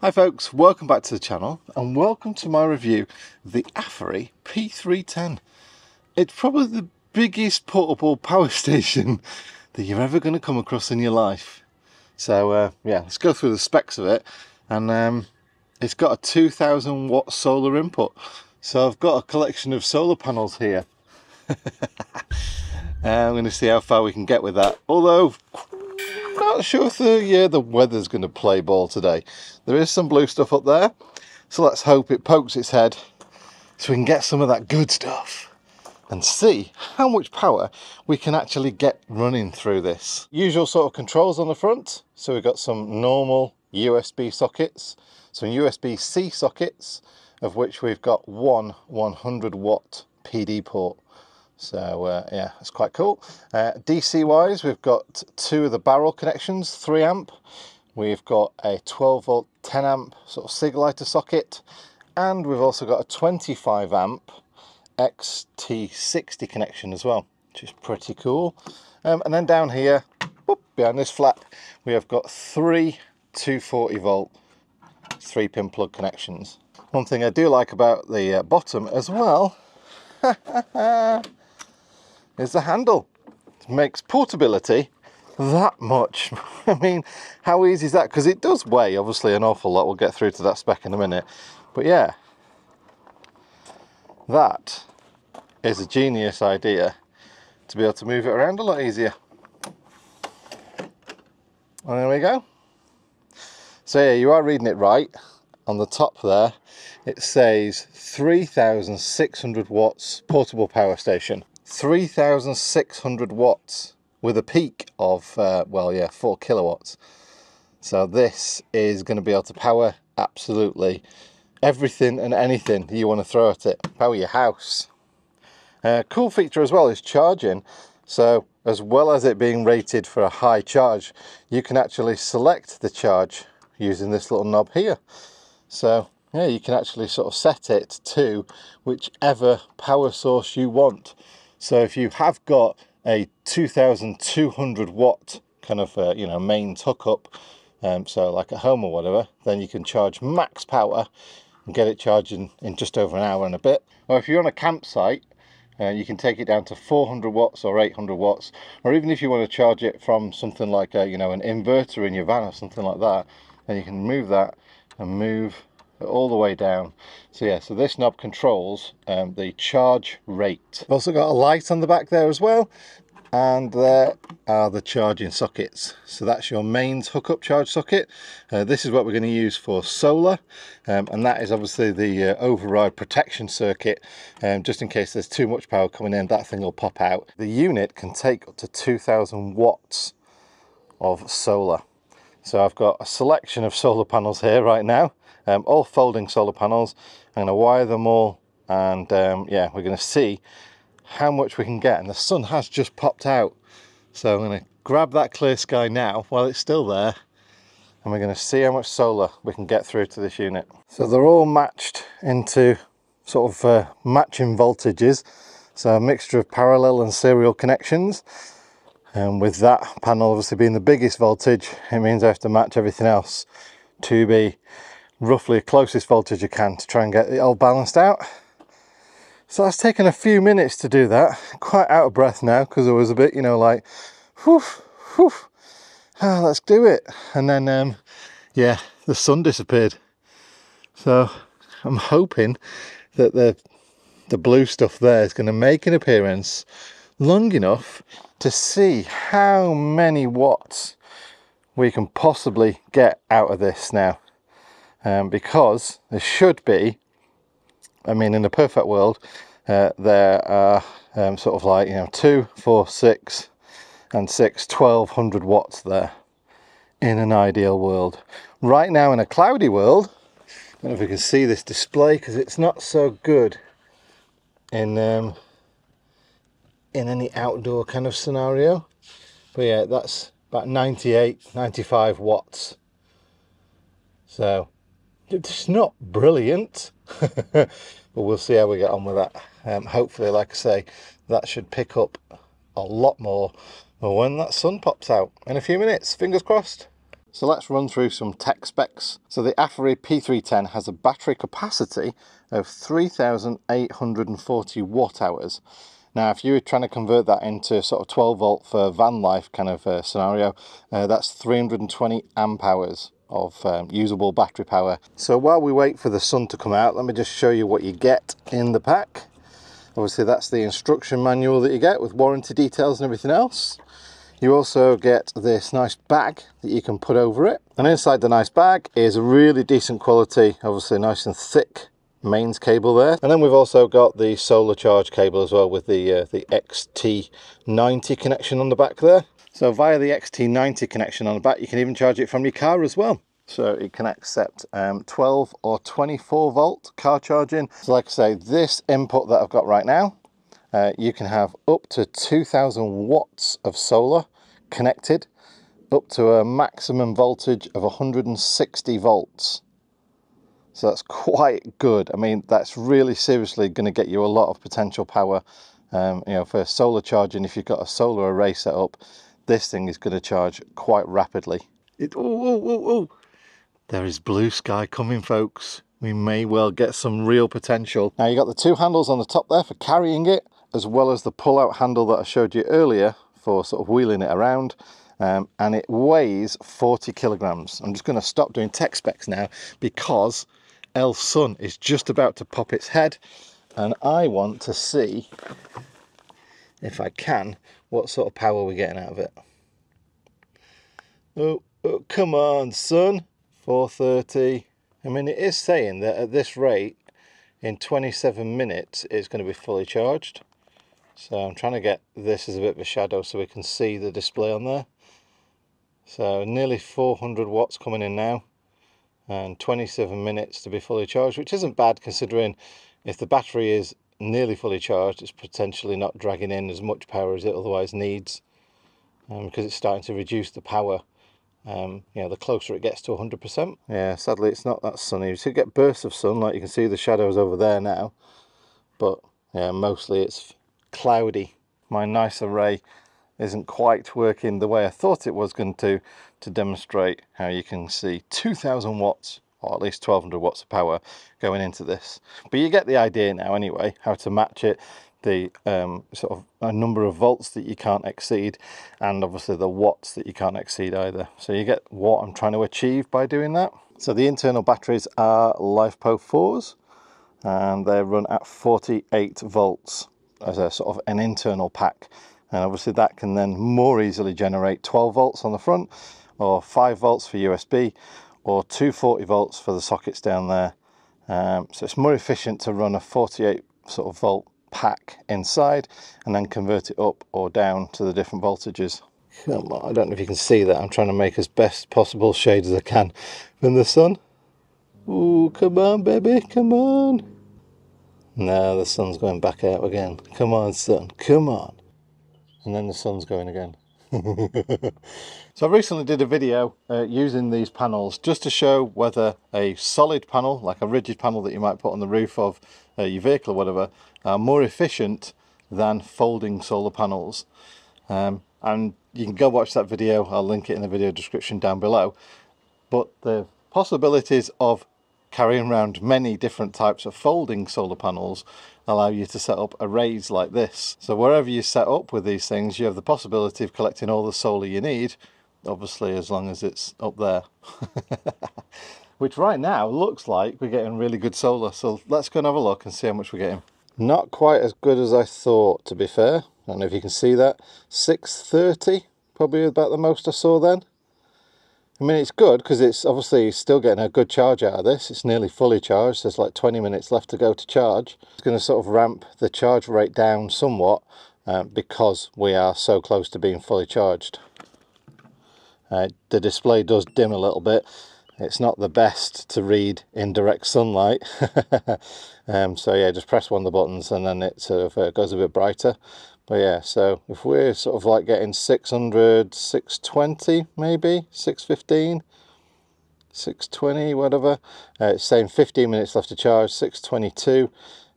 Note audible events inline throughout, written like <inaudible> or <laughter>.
Hi folks, welcome back to the channel and welcome to my review of the Aferiy P310. It's probably the biggest portable <laughs> power station that you're ever going to come across in your life. So uh, yeah, let's go through the specs of it and um, it's got a 2000 watt solar input. So I've got a collection of solar panels here. <laughs> I'm going to see how far we can get with that. Although not sure if the, yeah, the weather's going to play ball today. There is some blue stuff up there, so let's hope it pokes its head so we can get some of that good stuff and see how much power we can actually get running through this. Usual sort of controls on the front. So we've got some normal USB sockets, some USB-C sockets, of which we've got one 100 watt PD port. So uh, yeah, it's quite cool. Uh, DC wise, we've got two of the barrel connections, 3 amp. We've got a 12 volt 10 amp sort of cig lighter socket. And we've also got a 25 amp XT60 connection as well, which is pretty cool. Um, and then down here, whoop, behind this flap, we have got three 240 volt three pin plug connections. One thing I do like about the uh, bottom as well <laughs> is the handle. It makes portability that much. <laughs> I mean, how easy is that? Because it does weigh, obviously, an awful lot. We'll get through to that spec in a minute. But yeah, that is a genius idea to be able to move it around a lot easier. And there we go. So yeah, you are reading it right. On the top there, it says 3,600 watts portable power station. 3,600 watts with a peak of, uh, well, yeah, 4 kilowatts. So this is going to be able to power absolutely everything and anything you want to throw at it. Power your house. Uh, cool feature as well is charging. So as well as it being rated for a high charge, you can actually select the charge using this little knob here. So yeah, you can actually sort of set it to whichever power source you want. So if you have got a 2200 watt kind of, uh, you know, main hookup, um, so like at home or whatever, then you can charge max power and get it charging in just over an hour and a bit. Or if you're on a campsite, uh, you can take it down to 400 watts or 800 watts, or even if you want to charge it from something like a, you know, an inverter in your van or something like that, then you can move that and move all the way down. So yeah so this knob controls um, the charge rate. I've also got a light on the back there as well and there are the charging sockets. So that's your mains hookup charge socket. Uh, this is what we're going to use for solar um, and that is obviously the uh, override protection circuit. Um, just in case there's too much power coming in that thing will pop out. The unit can take up to 2000 watts of solar. So I've got a selection of solar panels here right now um, all folding solar panels. I'm going to wire them all and um, yeah, we're going to see how much we can get. And the sun has just popped out. So I'm going to grab that clear sky now while it's still there and we're going to see how much solar we can get through to this unit. So they're all matched into sort of uh, matching voltages. So a mixture of parallel and serial connections. And with that panel obviously being the biggest voltage, it means I have to match everything else to be roughly closest voltage you can to try and get it all balanced out. So that's taken a few minutes to do that. Quite out of breath now because I was a bit, you know, like, whew, whew, ah, let's do it. And then, um, yeah, the sun disappeared. So I'm hoping that the the blue stuff there is going to make an appearance long enough to see how many watts we can possibly get out of this now um, because there should be, I mean, in a perfect world, uh, there are um, sort of like, you know, two, four, six, and six, 1200 watts there in an ideal world. Right now, in a cloudy world, I don't know if you can see this display because it's not so good in um, in any outdoor kind of scenario. But yeah, that's about 98, 95 watts. So it's not brilliant, <laughs> but we'll see how we get on with that. Um, hopefully, like I say, that should pick up a lot more when that sun pops out in a few minutes. Fingers crossed. So let's run through some tech specs. So the Aferiy P310 has a battery capacity of 3,840 watt hours. Now, if you were trying to convert that into sort of 12 volt for van life kind of uh, scenario, uh, that's 320 amp hours of um, usable battery power. So while we wait for the sun to come out, let me just show you what you get in the pack. Obviously that's the instruction manual that you get with warranty details and everything else. You also get this nice bag that you can put over it. And inside the nice bag is a really decent quality, obviously nice and thick mains cable there. And then we've also got the solar charge cable as well with the, uh, the XT90 connection on the back there. So via the XT90 connection on the back, you can even charge it from your car as well. So it can accept um, 12 or 24 volt car charging. So like I say, this input that I've got right now, uh, you can have up to 2000 watts of solar connected up to a maximum voltage of 160 volts. So that's quite good. I mean, that's really seriously going to get you a lot of potential power. Um, you know, for solar charging, if you've got a solar array set up, this thing is going to charge quite rapidly. It, oh, oh, oh, oh. There is blue sky coming, folks. We may well get some real potential. Now, you got the two handles on the top there for carrying it, as well as the pull-out handle that I showed you earlier for sort of wheeling it around. Um, and it weighs 40 kilograms. I'm just going to stop doing tech specs now because El Sun is just about to pop its head and I want to see if I can what sort of power are we're getting out of it. Oh, oh, come on, sun. 430. I mean, it is saying that at this rate, in 27 minutes, it's going to be fully charged. So I'm trying to get this as a bit of a shadow so we can see the display on there. So nearly 400 watts coming in now and 27 minutes to be fully charged, which isn't bad considering if the battery is nearly fully charged, it's potentially not dragging in as much power as it otherwise needs um, because it's starting to reduce the power. Um, you know, the closer it gets to 100%. Yeah, sadly it's not that sunny. You still get bursts of sun, like you can see the shadows over there now. But yeah, mostly it's cloudy. My nice array isn't quite working the way I thought it was going to, to demonstrate how you can see 2000 watts or at least 1200 watts of power going into this. But you get the idea now anyway, how to match it, the um, sort of a number of volts that you can't exceed, and obviously the watts that you can't exceed either. So you get what I'm trying to achieve by doing that. So the internal batteries are LiFePO 4s, and they run at 48 volts as a sort of an internal pack. And obviously that can then more easily generate 12 volts on the front, or 5 volts for USB, or 240 volts for the sockets down there. Um, so it's more efficient to run a 48 sort of volt pack inside and then convert it up or down to the different voltages. Come on, I don't know if you can see that. I'm trying to make as best possible shade as I can from the sun. Ooh, come on, baby, come on. Now the sun's going back out again. Come on, sun, come on. And then the sun's going again. <laughs> so I recently did a video uh, using these panels just to show whether a solid panel, like a rigid panel that you might put on the roof of uh, your vehicle or whatever, are more efficient than folding solar panels. Um, and you can go watch that video, I'll link it in the video description down below. But the possibilities of carrying around many different types of folding solar panels allow you to set up arrays like this. So wherever you set up with these things, you have the possibility of collecting all the solar you need, obviously as long as it's up there. <laughs> Which right now looks like we're getting really good solar. So let's go and have a look and see how much we're getting. Not quite as good as I thought, to be fair. I don't know if you can see that. 630, probably about the most I saw then. I mean, it's good because it's obviously still getting a good charge out of this. It's nearly fully charged. There's like 20 minutes left to go to charge. It's going to sort of ramp the charge rate down somewhat uh, because we are so close to being fully charged. Uh, the display does dim a little bit. It's not the best to read in direct sunlight. <laughs> um, so yeah, just press one of the buttons and then it sort of uh, goes a bit brighter. But yeah, so if we're sort of like getting 600, 620 maybe, 615, 620, whatever. Uh, it's saying 15 minutes left to charge, 622.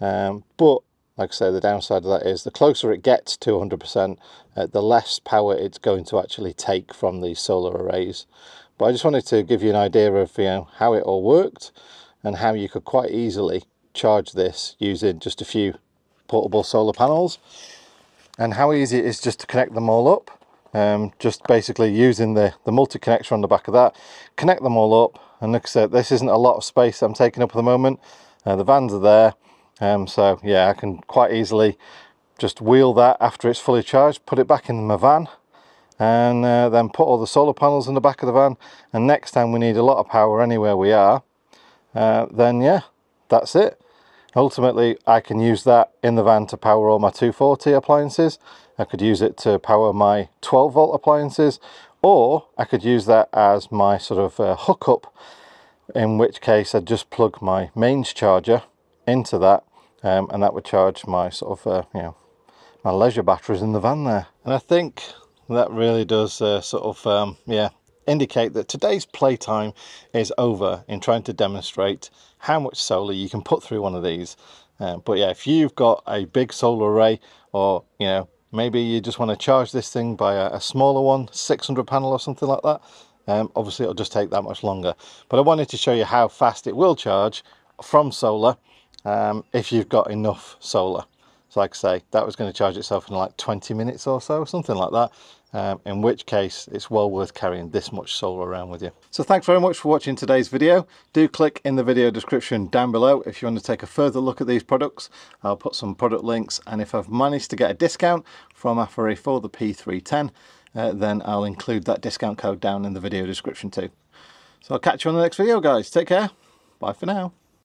Um, but like I say, the downside of that is the closer it gets to 100%, uh, the less power it's going to actually take from these solar arrays. but I just wanted to give you an idea of you know how it all worked and how you could quite easily charge this using just a few portable solar panels and how easy it is just to connect them all up um, just basically using the the multi-connector on the back of that. Connect them all up and like I said this isn't a lot of space I'm taking up at the moment. Uh, the vans are there um, so yeah I can quite easily just wheel that after it's fully charged put it back in my van and uh, then put all the solar panels in the back of the van. And next time we need a lot of power anywhere we are uh, then yeah that's it ultimately I can use that in the van to power all my 240 appliances. I could use it to power my 12 volt appliances or I could use that as my sort of uh, hookup in which case I'd just plug my mains charger into that um, and that would charge my sort of uh, you know my leisure batteries in the van there. And I think that really does uh, sort of um, yeah indicate that today's playtime is over in trying to demonstrate how much solar you can put through one of these. Uh, but yeah if you've got a big solar array or you know maybe you just want to charge this thing by a, a smaller one 600 panel or something like that um, obviously it'll just take that much longer. But I wanted to show you how fast it will charge from solar um, if you've got enough solar. So like I say, that was going to charge itself in like 20 minutes or so, something like that. Um, in which case it's well worth carrying this much solar around with you. So thanks very much for watching today's video. Do click in the video description down below if you want to take a further look at these products. I'll put some product links and if I've managed to get a discount from AFERIY for the P310 uh, then I'll include that discount code down in the video description too. So I'll catch you on the next video guys. Take care. Bye for now.